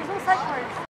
There's no side cards.